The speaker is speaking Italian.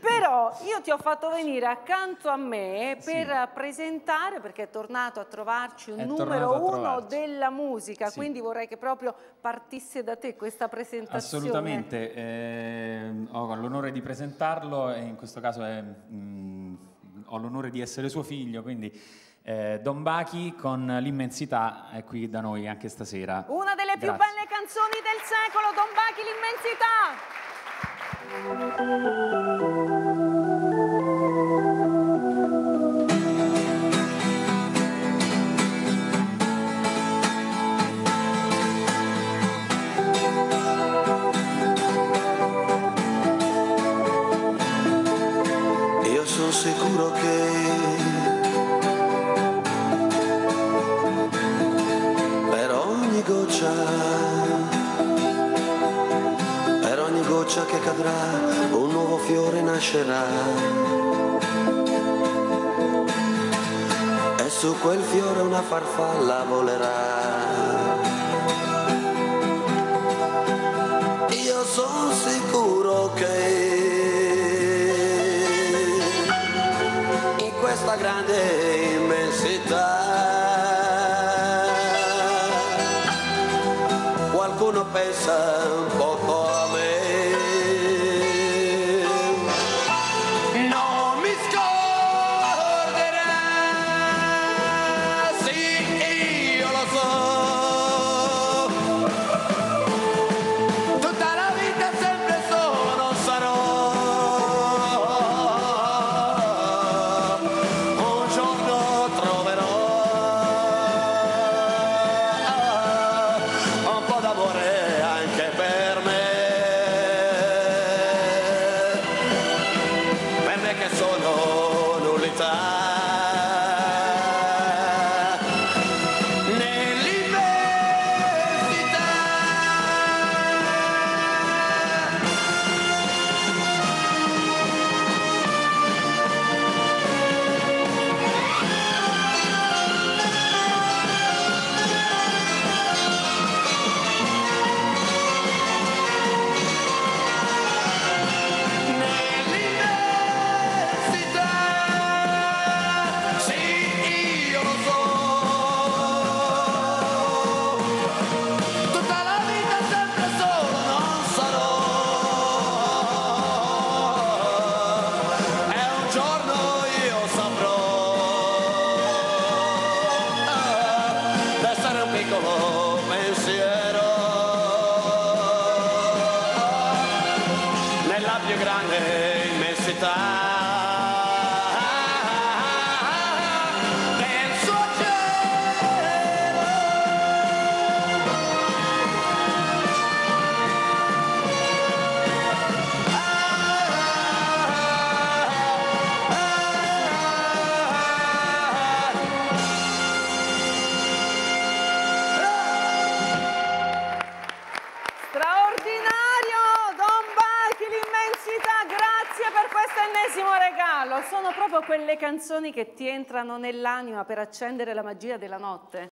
Però io ti ho fatto venire accanto a me per sì. presentare, perché è tornato a trovarci un è numero uno della musica, sì. quindi vorrei che proprio partisse da te questa presentazione. Assolutamente, eh, ho l'onore di presentarlo e in questo caso è, mh, mm, ho l'onore di essere suo figlio, quindi... Eh, Don Bachi con l'immensità è qui da noi anche stasera. Una delle Grazie. più belle canzoni del secolo, Don Bachi l'immensità! Sicuro che per ogni goccia goccia che cadrà, un nuovo fiore nascerà. E su quel fiore una farfalla volerà. Grande immensità qualcuno pensa un poco voltar. più grande immensità sono proprio quelle canzoni che ti entrano nell'anima per accendere la magia della notte.